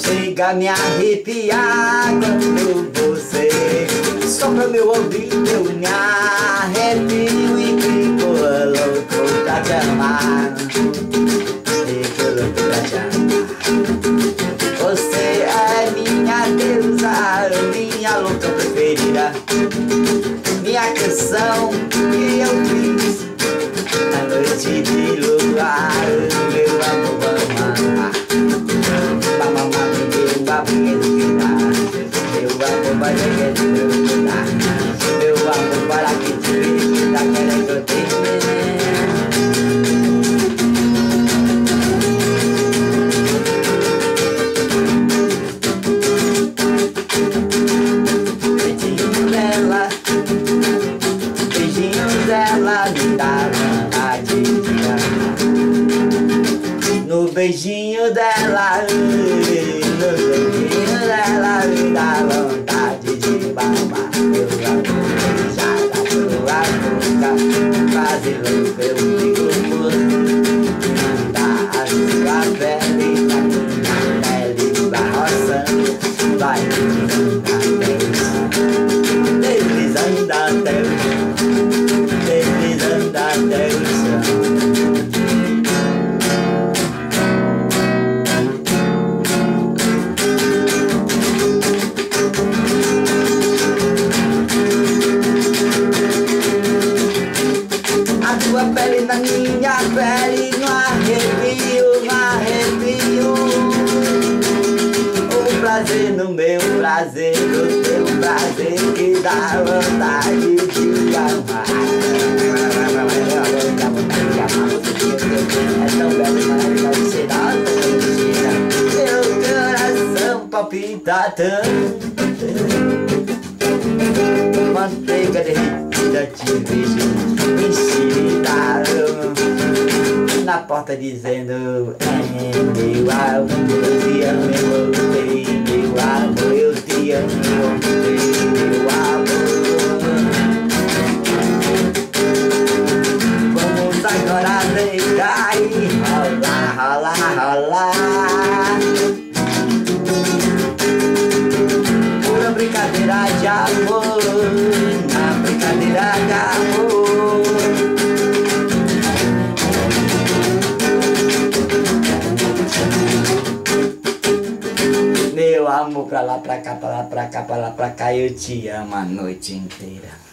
Chega a me arrepiar quando você sopra meu ouvido, eu me arrepio e fico louco pra te amar. Fico louco pra te amar. Você é minha deusa, minha louca preferida, minha canção que eu fiz na noite de luar. Meu amor, amor, para que te tá querendo te envenenar. Beijinho dela, beijinho dela me dá vontade de amar. No beijinho dela, água, tá fazendo pelo perigoso. Minha pele, no arrepio, no arrepio. O prazer no meu prazer, no teu prazer que dá vontade de amar. É tão belo, maravilhoso, você dá tanta Meu coração palpita tanto. Manteiga derretida te vejo Na porta dizendo meu amor, eu te amo, eu voltei Meu amor, Amor, pra lá, pra cá, pra lá, pra cá, pra lá, pra cá. Eu te amo a noite inteira